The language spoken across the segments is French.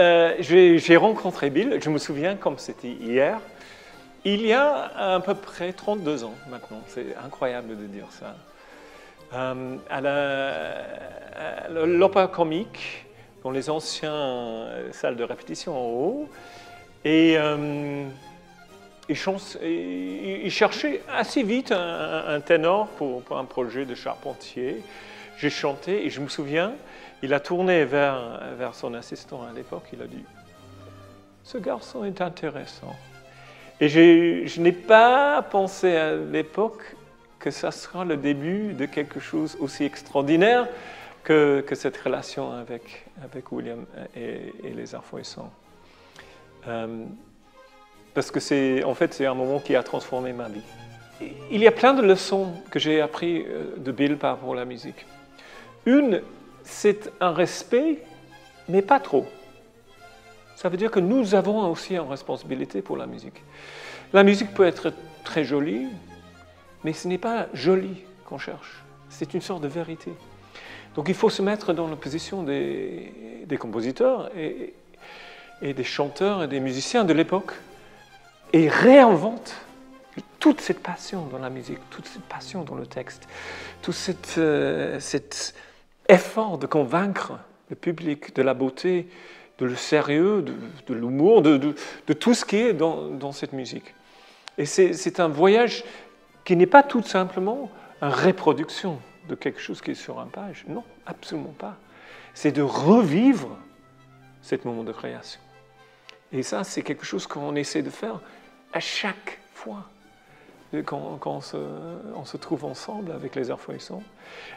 euh, j'ai rencontré Bill, je me souviens comme c'était hier, il y a à peu près 32 ans maintenant. C'est incroyable de dire ça. Euh, à l'opéra comique, dans les anciennes salles de répétition en haut, et euh, il, cherchait assez vite un, ténor pour, un projet de charpentier. J'ai chanté et je me souviens, il a tourné vers, vers son assistant à l'époque, il a dit Ce garçon est intéressant. Et je n'ai pas pensé à l'époque que ça sera le début de quelque chose aussi extraordinaire que, que cette relation avec, avec William et, les Arfoissants. Euh, parce que c'est en fait c'est un moment qui a transformé ma vie. Il y a plein de leçons que j'ai appris euh, de Bill par rapport à la musique. Une, c'est un respect, mais pas trop. Ça veut dire que nous avons aussi une responsabilité pour la musique. La musique peut être très jolie, mais ce n'est pas joli qu'on cherche. C'est une sorte de vérité. Donc il faut se mettre dans la position des, compositeurs et, et, des chanteurs et des musiciens de l'époque et réinvente toute cette passion dans la musique, toute cette passion dans le texte, tout euh, cet effort de convaincre le public de la beauté, de le sérieux, de, l'humour, de, tout ce qui est dans, cette musique. Et c'est un voyage qui n'est pas tout simplement une reproduction de quelque chose qui est sur un page. Non, absolument pas. C'est de revivre ce moment de création. Et ça, c'est quelque chose qu'on essaie de faire à chaque fois quand, on, se, trouve ensemble avec les Arfoissons.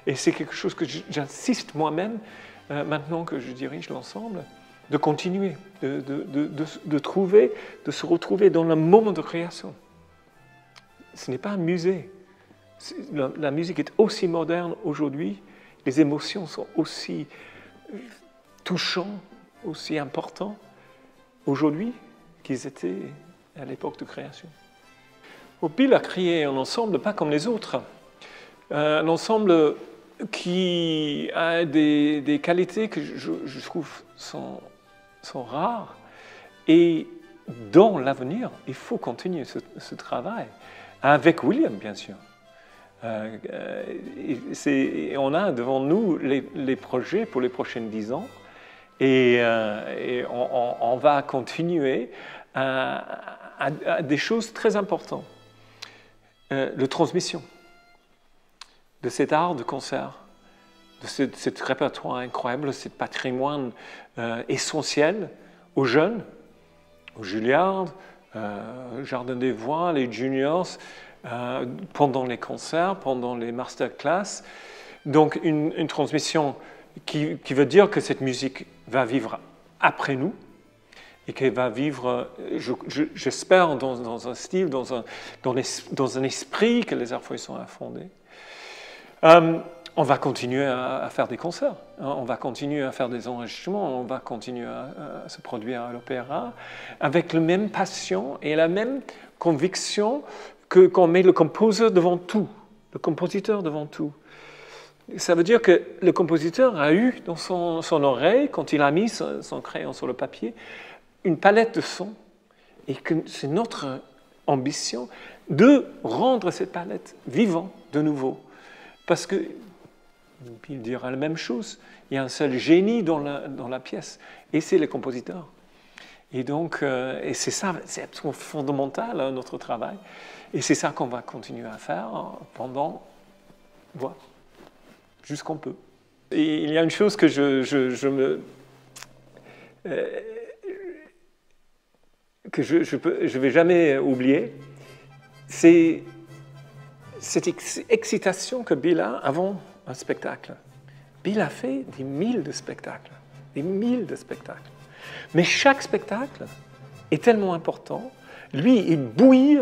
Et c'est quelque chose que j'insiste moi-même, euh, maintenant que je dirige l'ensemble, de continuer, de, trouver, de se retrouver dans le moment de création. Ce n'est pas un musée. La, musique est aussi moderne aujourd'hui, les émotions sont aussi touchantes, aussi importantes aujourd'hui qu'ils étaient à l'époque de création. Bill a créé un ensemble pas comme les autres, euh, un ensemble qui a des, qualités que je, trouve sont, sont, rares. Et dans l'avenir, il faut continuer ce, travail, avec William, bien sûr. Euh, et on a devant nous les, projets pour les prochaines dix ans. Et, euh, on, va continuer à, des choses très importantes. Euh, la transmission de cet art de concert, de ce, cet répertoire incroyable, ce patrimoine euh, essentiel aux jeunes, aux Juilliard, euh, Jardin des Voix, les juniors, euh, pendant les concerts, pendant les masterclass. Donc une, transmission qui veut dire que cette musique va vivre après nous, et qu'elle va vivre, j'espère, dans, un style, dans un, dans, un esprit que les Arts sont a fondé. Euh, on va continuer à, faire des concerts, hein. on va continuer à faire des enregistrements, on va continuer à, se produire à l'opéra avec la même passion et la même conviction que qu'on met le compositeur devant tout, le compositeur devant tout. Ça veut dire que le compositeur a eu dans son, son oreille, quand il a mis son crayon sur le papier, une palette de sons et que c'est notre ambition de rendre cette palette vivante de nouveau. Parce que, il dira la même chose, il y a un seul génie dans la, pièce, et c'est le compositeur. Et donc, euh, et c'est ça, c'est absolument fondamental à notre travail, et c'est ça qu'on va continuer à faire pendant, voilà, jusqu'on peut. Et il y a une chose que je, je, me... Euh, que je ne vais jamais oublier, c'est cette excitation que Bill a avant un spectacle. Bill a fait des mille de spectacles, des mille de spectacles. Mais chaque spectacle est tellement important. Lui, il bouillit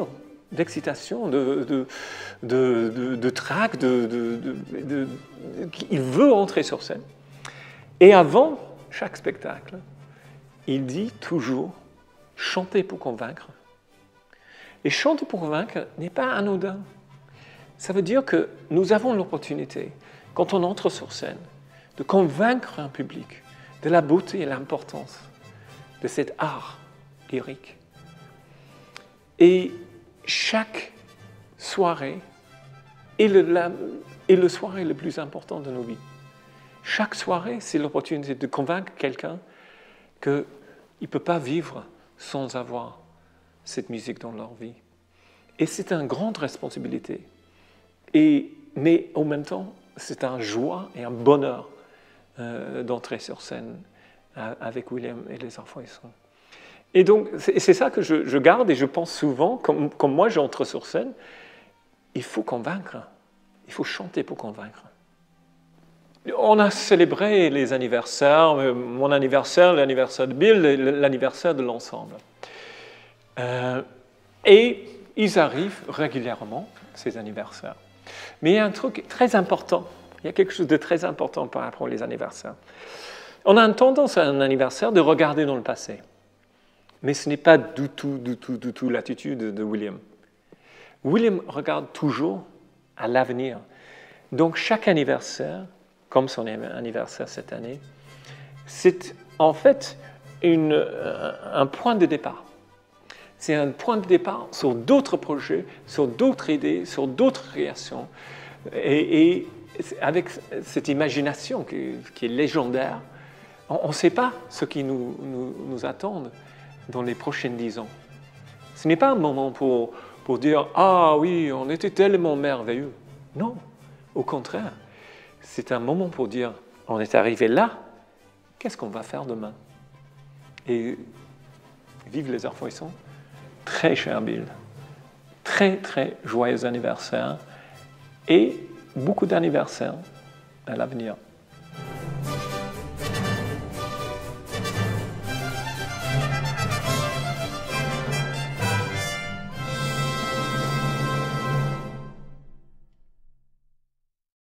d'excitation, de, de, de, de, trac, il veut entrer sur scène. Et avant chaque spectacle, il dit toujours chanter pour convaincre. Et chanter pour convaincre n'est pas anodin. Ça veut dire que nous avons l'opportunité, quand on entre sur scène, de convaincre un public de la beauté et l'importance de cet art lyrique. Et chaque soirée est le, est le soirée le plus important de nos vies. Chaque soirée, c'est l'opportunité de convaincre quelqu'un qu'il ne peut pas vivre sans avoir cette musique dans leur vie. Et c'est une grande responsabilité. Et, mais en même temps, c'est un joie et un bonheur euh, d'entrer sur scène euh, avec William et les enfants. Et donc, c'est ça que je, garde et je pense souvent, comme, comme moi j'entre sur scène, il faut convaincre, il faut chanter pour convaincre. On a célébré les anniversaires, euh, mon anniversaire, l'anniversaire de Bill, l'anniversaire de l'ensemble. Euh, et ils arrivent régulièrement, ces anniversaires. Mais il y a un truc très important, il y a quelque chose de très important par rapport aux anniversaires. On a une tendance à un anniversaire de regarder dans le passé. Mais ce n'est pas du tout, du tout, du tout l'attitude de William. William regarde toujours à l'avenir. Donc chaque anniversaire, comme son anniversaire cette année, c'est en fait euh, un point de départ. C'est un point de départ sur d'autres projets, sur d'autres idées, sur d'autres créations. Et, avec cette imagination qui, est légendaire, on ne sait pas ce qui nous, nous, attend dans les prochaines dix ans. Ce n'est pas un moment pour, pour dire Ah oui, on était tellement merveilleux. Non, au contraire, c'est un moment pour dire On est arrivé là, qu'est-ce qu'on va faire demain? Et vive les sont très cher Bill, très très joyeux anniversaire. Et beaucoup d'anniversaires à l'avenir.